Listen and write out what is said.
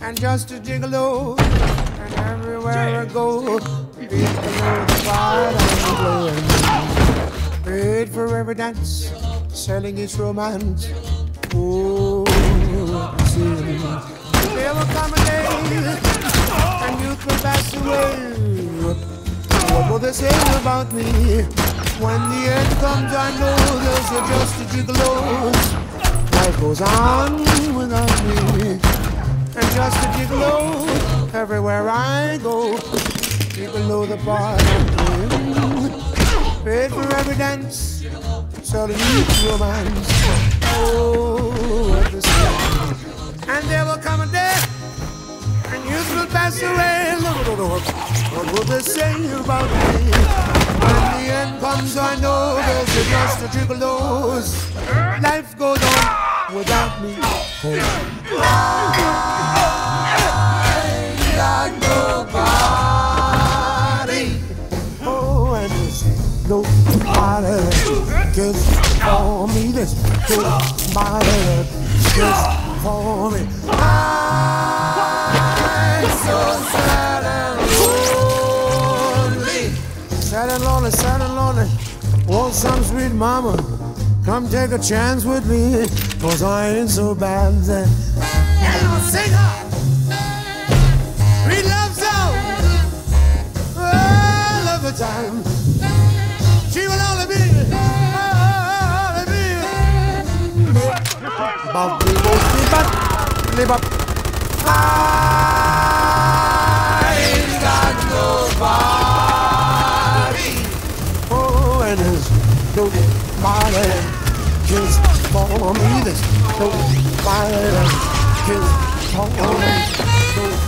And just a gigolo, and everywhere I go, beat below the fire I'm blowing. Paid for every dance, selling his romance. Ooh. What they say about me? When the end comes, I know there's a just a gigolo. Life goes on without me. And just a gigolo everywhere I go. Know the I'm. Paid for every dance, selling each romance. Oh, at the. And there will come a day, and youth will pass away. Lord, what will they say about me? When the end comes, I know there's a just a gigolos. Life goes on without me. Oh. I got nobody. Oh, and there's nobody just for me. There's nobody just for me. I'm so sad Sad and lonely, sad and lonely. Want some sweet mama? Come take a chance with me. Cause I ain't so bad. Hello, singer! We love song! All of the time. She will only be, only be. Bop, bop, bop, nobody just for me. There's nobody just for me.